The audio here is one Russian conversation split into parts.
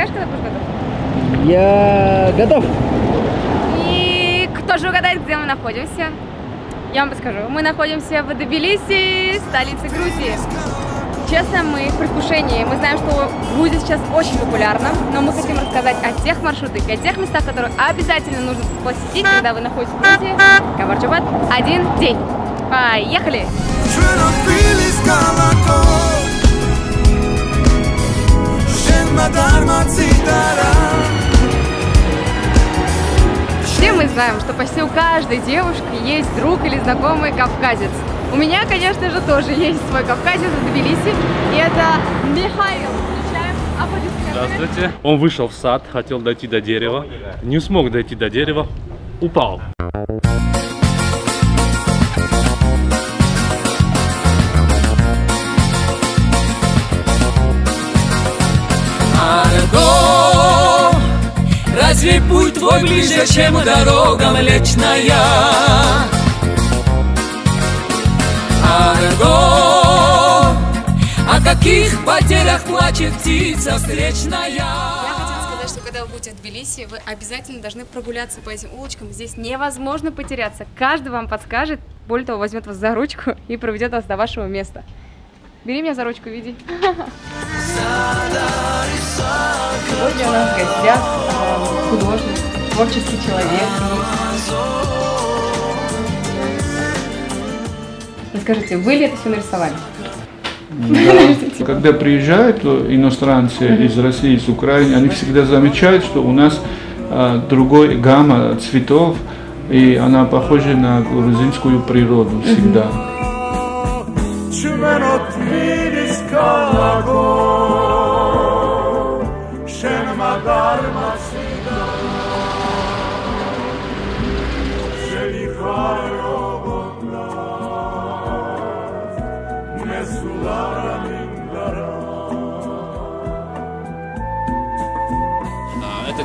скажешь, когда будешь готов? Я готов. И кто же угадает, где мы находимся? Я вам подскажу. Мы находимся в Тбилиси, столице Грузии. Честно, мы в предвкушении. Мы знаем, что Грузия сейчас очень популярна, но мы хотим рассказать о тех маршрутах и о тех местах, которые обязательно нужно посетить, когда вы находитесь в Грузии. Кабарчубат. Один день. Поехали! Все мы знаем, что почти у каждой девушки есть друг или знакомый кавказец. У меня, конечно же, тоже есть свой кавказец в Тбилиси, и это Михаил. Включаем аплодисменты. Здравствуйте. Он вышел в сад, хотел дойти до дерева, не смог дойти до дерева, упал. Путь твой ближе, чем дорога млечная? Арго, о каких потерях плачет птица встречная? Что когда вы будете в Тбилиси, вы обязательно должны прогуляться по этим улочкам. Здесь невозможно потеряться. Каждый вам подскажет, более того, возьмет вас за ручку и проведет вас до вашего места. Бери меня за ручку, веди. Сегодня у нас в гостях э, художник, творческий человек. Расскажите, вы ли это все нарисовали? Да. Когда приезжают иностранцы из России, из Украины, они всегда замечают, что у нас а, другой гамма цветов, и она похожа на грузинскую природу всегда. А, Эта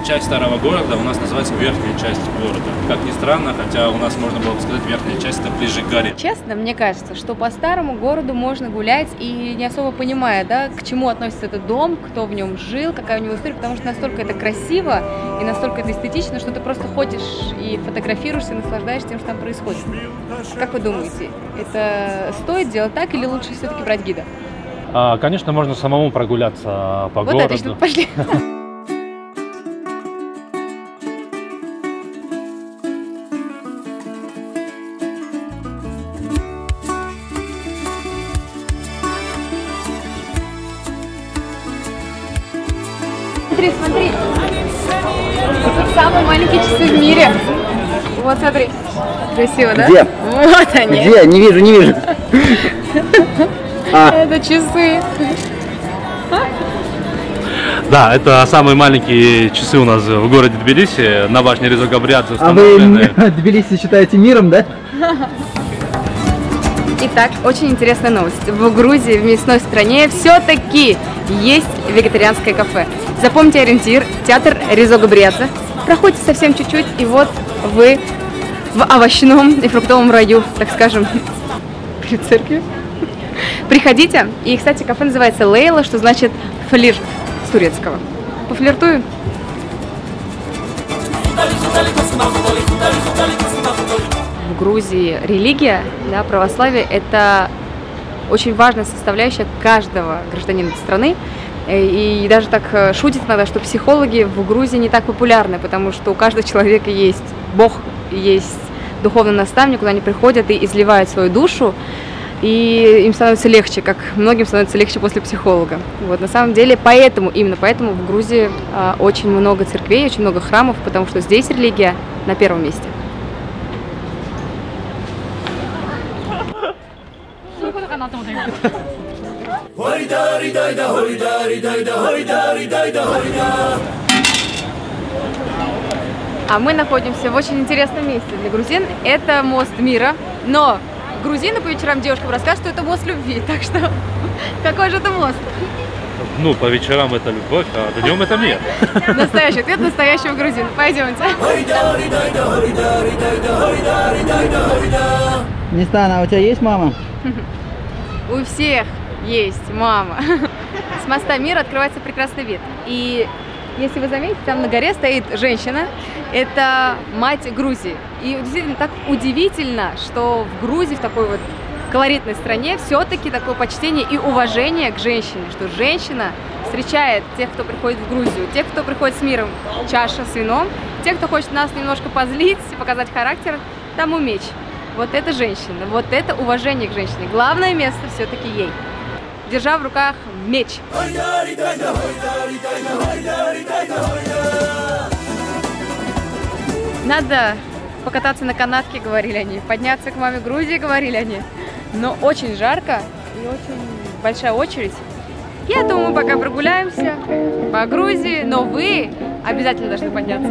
часть старого города у нас называется верхняя часть города. Как ни странно, хотя у нас можно было бы сказать, верхняя часть это ближе к горе. Честно, мне кажется, что по старому городу можно гулять и не особо понимая, да, к чему относится этот дом, кто в нем жил, какая у него история, потому что настолько это красиво и настолько это эстетично, что ты просто ходишь и фотографируешься, и наслаждаешься тем, что там происходит. Как вы думаете, это стоит делать так или лучше все-таки брать гида? А, конечно, можно самому прогуляться по Вот городу. отлично, пошли. Смотри, смотри. Тут самые маленькие часы в мире. Вот смотри. Красиво, да? Где? Вот они. Где? Не вижу, не вижу. А, Это часы. Да, это самые маленькие часы у нас в городе Тбилиси. На башне Резо Габриадзе а вы установлены. Тбилиси считаете миром, да? Итак, очень интересная новость. В Грузии, в мясной стране, все-таки есть вегетарианское кафе. Запомните ориентир, театр Резо Габриадзе. Проходите совсем чуть-чуть, и вот вы в овощном и фруктовом раю, так скажем, перед церковью. Приходите. И, кстати, кафе называется Лейла, что значит флирт с турецкого. Пофлиртую? В Грузии религия, да, православие – это очень важная составляющая каждого гражданина страны. И даже так э, шутит иногда, что психологи в Грузии не так популярны, потому что у каждого человека есть Бог, есть духовный наставник, куда они приходят и изливают свою душу, и им становится легче, как многим становится легче после психолога. Вот, на самом деле, поэтому, именно поэтому в Грузии а, очень много церквей, очень много храмов, потому что здесь религия на первом месте. А мы находимся в очень интересном месте для грузин. Это мост мира. Но грузины по вечерам девушкам рассказывают, что это мост любви. Так что какой же это мост? Ну, по вечерам это любовь, а днем это мир. Настоящий ответ настоящего грузина. Пойдемте. Нестана, а у тебя есть мама? У всех есть мама. С моста мира открывается прекрасный вид. И если вы заметите, там на горе стоит женщина, это мать Грузии. И действительно так удивительно, что в Грузии, в такой вот колоритной стране, все-таки такое почтение и уважение к женщине, что женщина встречает тех, кто приходит в Грузию, тех, кто приходит с миром, чаша с вином, тех, кто хочет нас немножко позлить, показать характер, тому меч. Вот это женщина, вот это уважение к женщине. Главное место все-таки ей. Держа в руках меч. Надо покататься на канатке, говорили они, подняться к маме Грузии, говорили они. Но очень жарко и очень большая очередь. Я думаю, мы пока прогуляемся по Грузии, но вы обязательно должны подняться.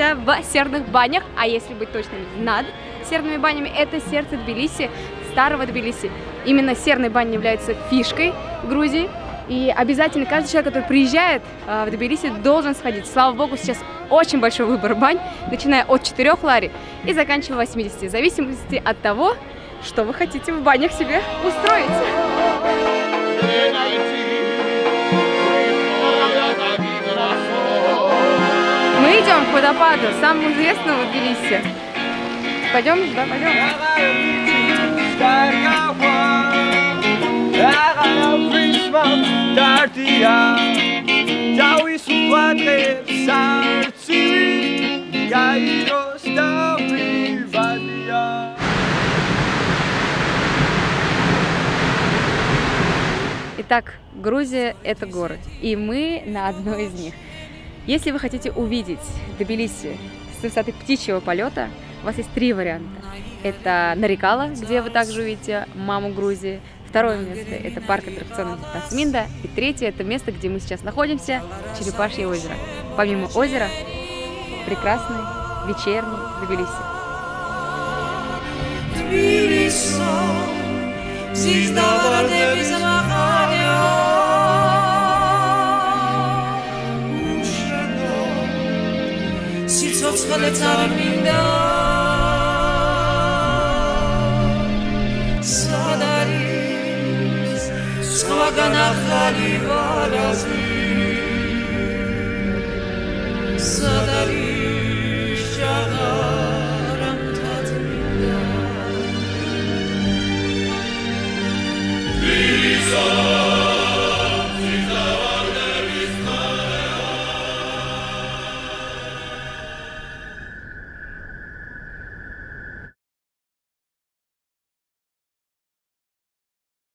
Находимся в серных банях, а если быть точным, над серными банями, это сердце Тбилиси, старого Тбилиси. Именно серные бани являются фишкой Грузии, и обязательно каждый человек, который приезжает э, в Тбилиси, должен сходить. Слава богу, сейчас очень большой выбор бань, начиная от 4 лари и заканчивая 80, в зависимости от того, что вы хотите в банях себе устроить. Водопаду, самому известному в Тбилиси. Пойдем? Да, пойдем. Итак, Грузия – это горы, и мы на одной из них. Если вы хотите увидеть Тбилиси с высоты птичьего полета, у вас есть три варианта. Это Нарикала, где вы также увидите маму Грузии. Второе место – это парк аттракционов Тасминда. И третье – это место, где мы сейчас находимся – Черепашье озеро. Помимо озера, прекрасный вечерний Тбилиси. Здесь давно სიცოცხლეც არ მინდა. სად არის სხვაგან ახალი ვარაზი? სად არის